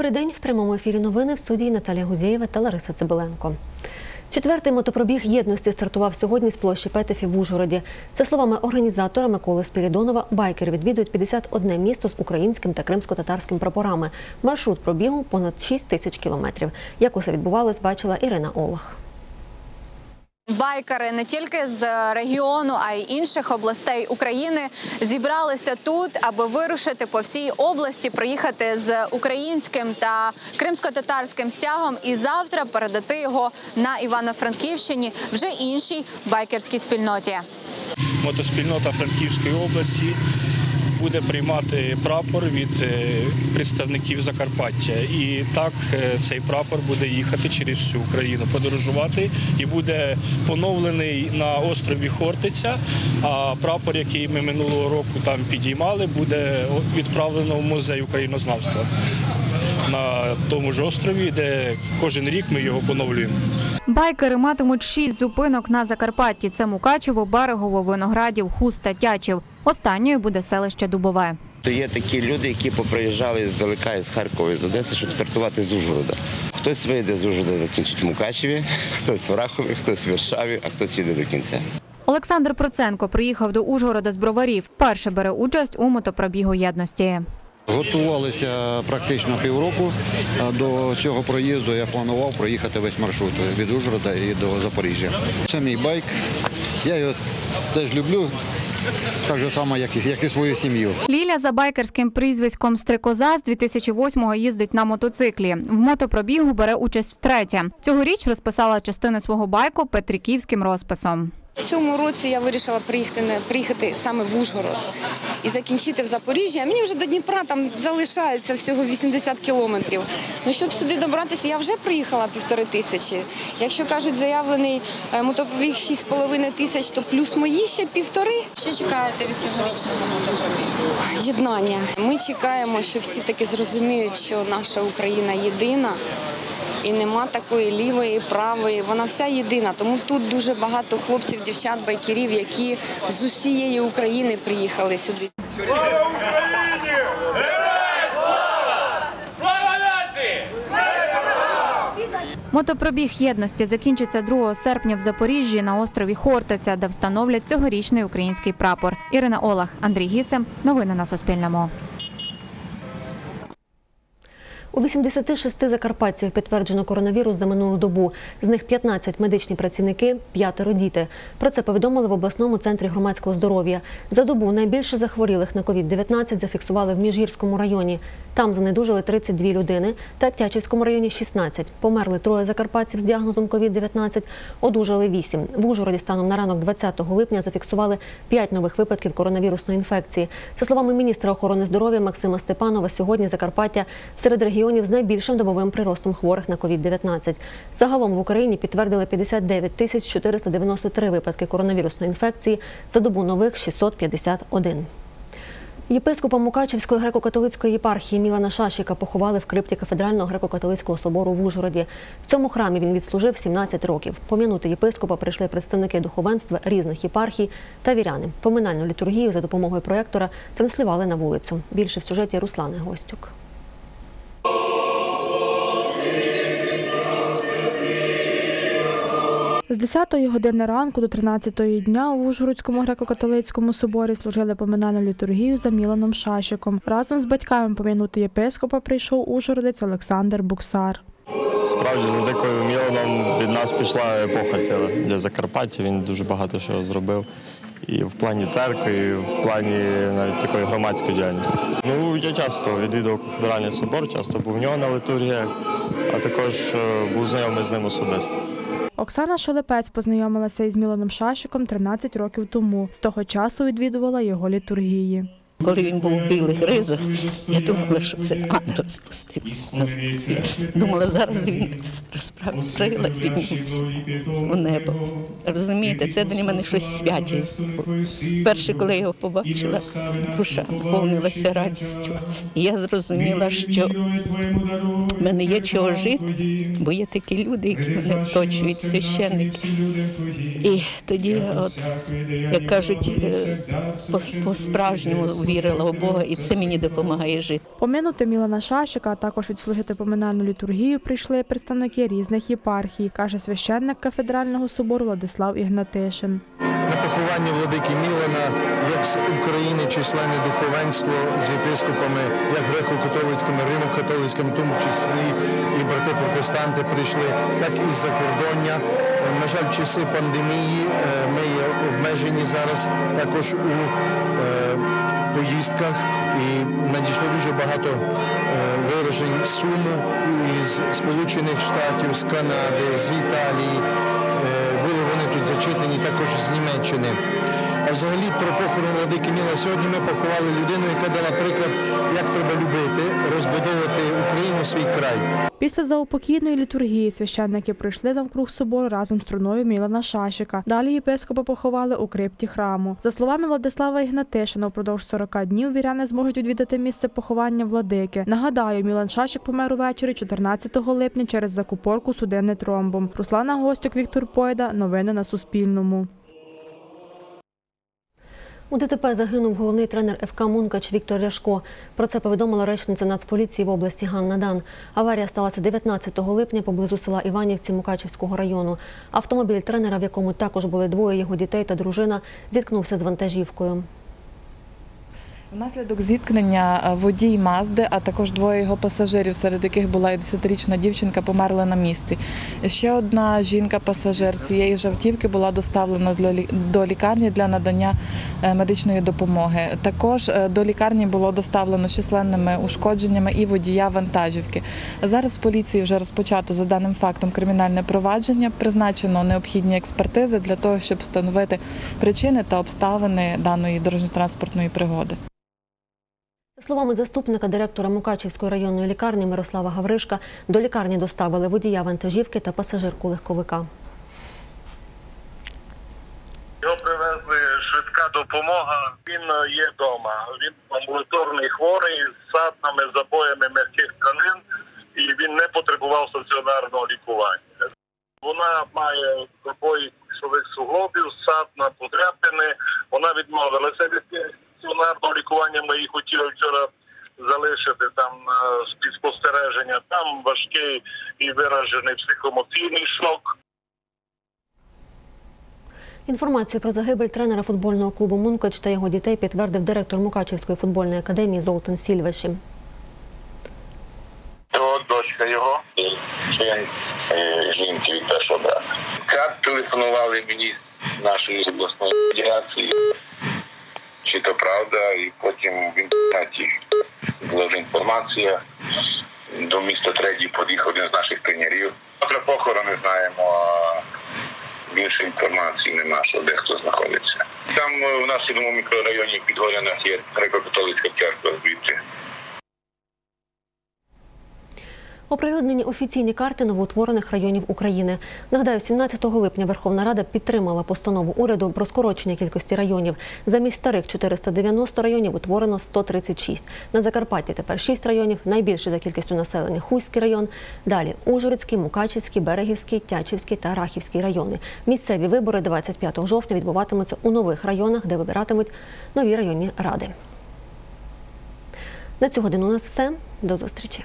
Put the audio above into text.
Добрий день в прямому ефірі новини в студії Наталія Гузєєва та Лариса Цибиленко. Четвертий мотопробіг єдності стартував сьогодні з площі Петефів в Ужгороді. За словами організатора Миколи Спірідонова, байкери відвідують 51 місто з українським та кримсько-татарським прапорами. Маршрут пробігу понад 6 тисяч кілометрів. Як усе відбувалось, бачила Ірина Олах. Байкери не тільки з регіону, а й інших областей України зібралися тут, аби вирушити по всій області, проїхати з українським та кримсько-татарським стягом і завтра передати його на Івано-Франківщині вже іншій байкерській спільноті. мотоспільнота Франківської області буде приймати прапор від е, представників Закарпаття. І так е, цей прапор буде їхати через всю Україну, подорожувати і буде поновлений на острові Хортиця. А прапор, який ми минулого року там підіймали, буде відправлено в музей українознавства на тому ж острові, де кожен рік ми його поновлюємо. Байкери матимуть шість зупинок на Закарпатті. Це Мукачево, Берегово, Виноградів, Хуст та Тячів. Останньою буде селище Дубове. То є такі люди, які поприїжджали здалека із Харкова, з Одеси, щоб стартувати з Ужгорода. Хтось вийде з Ужгорода, закінчить в Мукачеві, хтось в Рахові, хтось в Варшаві, а хтось їде до кінця. Олександр Проценко приїхав до Ужгорода з броварів. Перше бере участь у мотопробігу єдності. Готувалися практично півроку. До цього проїзду я планував проїхати весь маршрут від Ужгорода і до Запоріжжя. Це мій байк. Я його теж люблю, так же само, як і, як і свою сім'ю. Ліля за байкерським прізвиськом Стрикоза з 2008-го їздить на мотоциклі. В мотопробігу бере участь втретє. Цьогоріч розписала частини свого байку петриківським розписом. В цьому році я вирішила приїхати не приїхати саме в Ужгород і закінчити в Запоріжжі. А мені вже до Дніпра там залишається всього 80 кілометрів. Ну щоб сюди добратися, я вже приїхала півтори тисячі. Якщо кажуть, заявлений е, мотопробіг 6,5 тисяч, то плюс мої ще півтори. Що чекаєте від цьогорічного мотопробігу? Єднання. Ми чекаємо, що всі таки зрозуміють, що наша Україна єдина. І нема такої лівої, правої, вона вся єдина. Тому тут дуже багато хлопців, дівчат, байкерів, які з усієї України приїхали сюди. Мотопробіг єдності закінчиться 2 серпня в Запоріжжі на острові Хортиця, де встановлять цьогорічний український прапор. Ірина Олах, Андрій Гісем. Новини на Суспільному. У 86 закарпатців підтверджено коронавірус за минулу добу. З них 15 медичні працівники, п'ятеро діти. Про це повідомили в обласному центрі громадського здоров'я. За добу найбільше захворілих на COVID-19 зафіксували в Міжгірському районі. Там занедужили 32 людини, та в Тячівському районі 16. Померли троє закарпатців з діагнозом COVID-19, одужали 8. В Ужгороді станом на ранок 20 липня зафіксували 5 нових випадків коронавірусної інфекції. За словами міністра охорони здоров'я Максима Степанова, сьогодні Закарпаття серед регіонів з найбільшим добовим приростом хворих на COVID-19. Загалом в Україні підтвердили 59 тисяч 493 випадки коронавірусної інфекції, за добу нових 651. Єпископа Мукачевської греко-католицької єпархії Мілана Шашіка поховали в крипті кафедрального греко-католицького собору в Ужгороді. В цьому храмі він відслужив 17 років. Пом'янути єпископа прийшли представники духовенства різних єпархій та віряни. Поминальну літургію за допомогою проєктора транслювали на вулицю. Більше в сюжеті Руслани Гостюк. З 10-ї години ранку до 13-ї дня у Ужгородському греко-католицькому соборі служили поминальну літургію за Міланом Шашиком. Разом з батьками пом'янути єпископа прийшов ужгородець Олександр Буксар. Справді за дикою Міланом від нас пішла епоха ціла для Закарпаття. Він дуже багато що зробив. І в плані церкви, і в плані навіть такої громадської діяльності. Ну, я часто відвідував кафедральний собор, часто був в нього на літургіях, а також е, був знайомий з ним особисто. Оксана Шелепець познайомилася із Міланом Шашиком 13 років тому. З того часу відвідувала його літургії. Коли він був у білих ризах, я думала, що це ангел спустився на. Думала, зараз він розправить крила і підніметься у небо. Розумієте, це для мене щось святі. Перше, коли я його побачила, душа наповнилася радістю. І я зрозуміла, що в мене є чого жити, бо є такі люди, які мене оточують, священники. І тоді, от, як кажуть, е, по- по-справжньому вірила в Бога, і це мені допомагає жити. Поминути Мілана Шашика, а також відслужити поминальну літургію прийшли представники різних єпархій, каже священник кафедрального собору Владислав Ігнатишин. на поховання владики Мілана, як з України численне духовенство з єпископами, як греко-католицькими, римо-католицькими, тому числі і брати протестанти прийшли, так і з закордоння. На жаль, часи пандемії е, ми є обмежені зараз також у е, поїздках і надійшло дуже багато е, виражень суму із Сполучених Штатів, з Канади, з Італії. Е, Були вони тут зачитані також з Німеччини. Взагалі про похорон владики Міла сьогодні ми поховали людину, яка дала приклад, як треба любити, розбудовувати Україну свій край. Після заупокійної літургії священники прийшли навкруг собору разом з труною Мілана Шашика. Далі єпископа поховали у крипті храму. За словами Владислава Ігнатишина, впродовж 40 днів віряни зможуть відвідати місце поховання владики. Нагадаю, Мілан Шашик помер увечері 14 липня через закупорку судини тромбом. Руслана Гостюк, Віктор Пойда. Новини на Суспільному. У ДТП загинув головний тренер ФК Мункач Віктор Ляшко. Про це повідомила речниця Нацполіції в області Ганна Дан. Аварія сталася 19 липня поблизу села Іванівці Мукачівського району. Автомобіль тренера, в якому також були двоє його дітей та дружина, зіткнувся з вантажівкою. Внаслідок зіткнення е, водій Мазди, а також двоє його пасажирів, серед яких була і 10-річна дівчинка, померли на місці. Ще одна жінка-пасажир цієї ж автівки була доставлена до лікарні для надання е, медичної допомоги. Також е, до лікарні було доставлено численними ушкодженнями і водія вантажівки. Зараз в поліції вже розпочато за даним фактом кримінальне провадження. Призначено необхідні експертизи для того, щоб встановити причини та обставини даної дорожньо-транспортної пригоди. Словами заступника директора Мукачівської районної лікарні Мирослава Гавришка, до лікарні доставили водія вантажівки та пасажирку легковика. Його привезли швидка допомога. Він е, є вдома. Він амбулаторний хворий з саднами, забоями м'яких тканин, і він не потребував стаціонарного лікування. Вона має забої кульшових суглобів, садна подряпини. Вона відмовилася від стаціонарного лікування. Ми її хотіли вчора залишити там е, з спостереження. Там важкий і виражений психоемоційний шок. Інформацію про загибель тренера футбольного клубу Мункач та його дітей підтвердив директор Мукачівської футбольної академії Золтан Сільвеші. То дочка його, член е, жінки від першого брата. Як телефонували мені з нашої обласної федерації, чи то правда, і потім в інтернеті була інформація. До міста Треді під'їхав один з наших тренерів. Про похорони знаємо, а більше інформації нема, що де хто знаходиться. Там е, в нашому мікрорайоні Підгорянах є греко-католицька церква звідти. Оприлюднені офіційні карти новоутворених районів України. Нагадаю, 17 липня Верховна Рада підтримала постанову уряду про скорочення кількості районів. Замість старих 490 районів утворено 136. На Закарпатті тепер 6 районів, найбільше за кількістю населення Хуський район. Далі Ужгородський, Мукачівський, Берегівський, Тячівський та Рахівський райони. Місцеві вибори 25 жовтня відбуватимуться у нових районах, де вибиратимуть нові районні ради. На цю годину у нас все. До зустрічі.